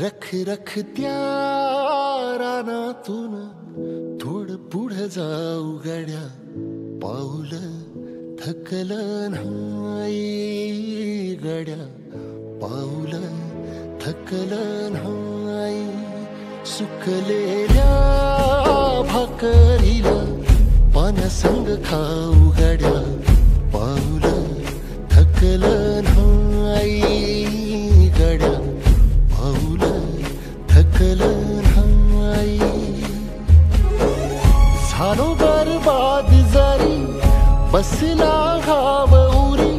रख रख त्या रानातून थोड पुढे जाऊ गड्या. पाऊल थकल नाही गड्या. पाऊल थकल नाही. सुकलेल्या भाकरीला पाण्यासंग खाऊ बर्बाद जरी बसला घाव उरी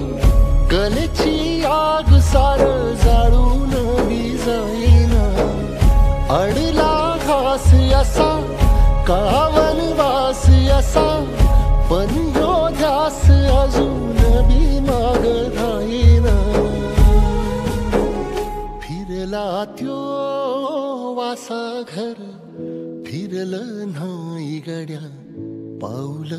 कलेची आग सार जाळून जाईना अडला घास असा काळावन वास असा पण ह्यो अजून बी माग राहीना फिरला त्यो वासा घर फिरलं नाही गड्या. पाऊल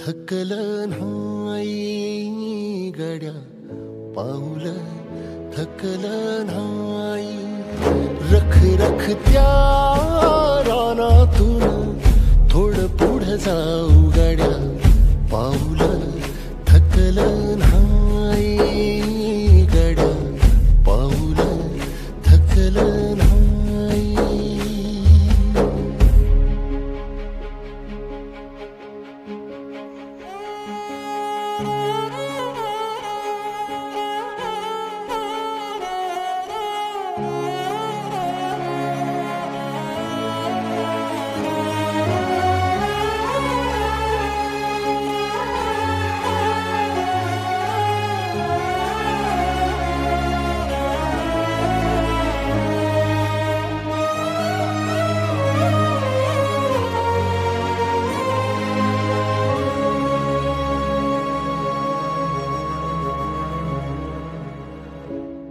थकल नाही गड्या पाऊल थकल रख रख त्या रानातून थोडं पुढं जाऊ गड्या पाऊल थकल नाही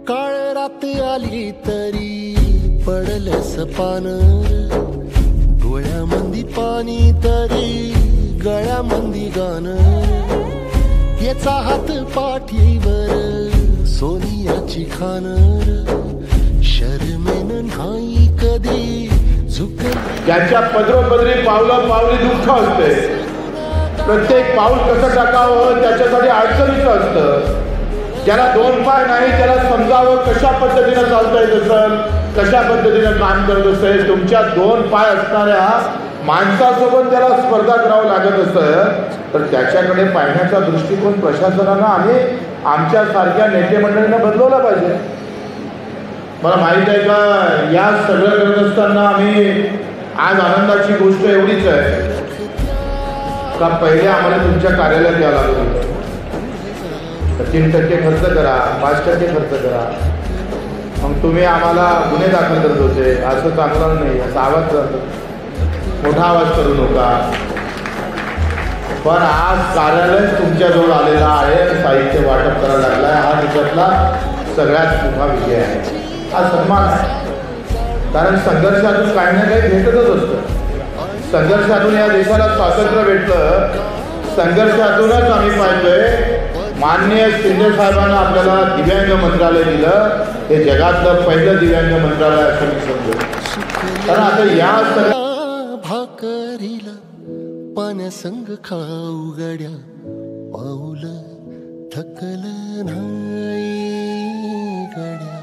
काळ रात आली तरी पडल सपान. डोळ्यामंदी पाणी तरी गळ्यामंदी गाण. याचा हात पाठीवर सोनियाची खान. शर्मेन नाही कधी झुक ज्यांच्या पदरोपदरी पावलं पावली दुःख असते. प्रत्येक पाऊल कसं टाकावं त्याच्यासाठी अडचणीचं असतं. ज्याला दोन पाय नाही त्याला समजावं कशा पद्धतीनं चालता येत असेल कशा पद्धतीनं काम करत असेल तुमच्या दोन पाय असणाऱ्या माणसासोबत त्याला स्पर्धा करावं लागत असतं. तर त्याच्याकडे पाहण्याचा दृष्टिकोन प्रशासनानं आणि आमच्यासारख्या नेते मंडळीनं बदलवला पाहिजे. मला माहीत आहे का या सगळं करत असताना आम्ही आज आनंदाची गोष्ट एवढीच आहे. का पहिले आम्हाला तुमच्या कार्यालयात यावं लागलं? होतं तर तीन टक्के खर्च करा पाच टक्के खर्च करा. मग तुम्ही आम्हाला गुन्हे दाखल करत होते. असं चांगलं नाही असा आवाज मोठा आवाज करू नका. पण आज कार्यालय तुमच्याजवळ आलेला आहे साहित्य वाटप करायला लागला आहे हा देशातला सगळ्यात मोठा विजय आहे. हा सन्मान आहे. कारण संघर्षातून काही ना काही भेटतच असतं. संघर्षातून या देशाला स्वातंत्र्य भेटतं संघर्षातूनच आम्ही पाहिलोय माननीय शिंदे साहेबांना आपल्याला दिव्यांग मंत्रालय दिलं. हे जगातलं पहिलं दिव्यांग मंत्रालय असं मी समजतो. कारण आता या सगळ्या भाकरीला पाण्यासंग खाऊ गड्या. पाऊल थकल नाही गड्या.